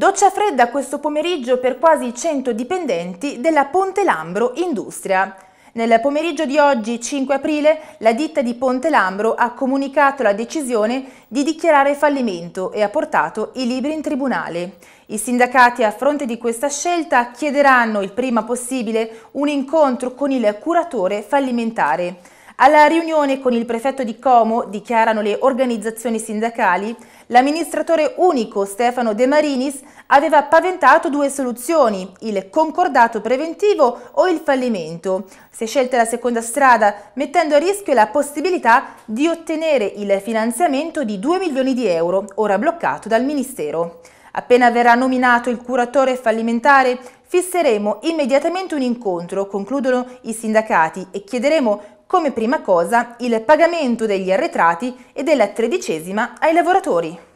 Doccia fredda questo pomeriggio per quasi 100 dipendenti della Ponte Lambro Industria. Nel pomeriggio di oggi, 5 aprile, la ditta di Ponte Lambro ha comunicato la decisione di dichiarare fallimento e ha portato i libri in tribunale. I sindacati a fronte di questa scelta chiederanno il prima possibile un incontro con il curatore fallimentare. Alla riunione con il prefetto di Como, dichiarano le organizzazioni sindacali, l'amministratore unico Stefano De Marinis aveva paventato due soluzioni, il concordato preventivo o il fallimento. Si è scelta la seconda strada, mettendo a rischio la possibilità di ottenere il finanziamento di 2 milioni di euro, ora bloccato dal Ministero. Appena verrà nominato il curatore fallimentare, fisseremo immediatamente un incontro, concludono i sindacati, e chiederemo come prima cosa il pagamento degli arretrati e della tredicesima ai lavoratori.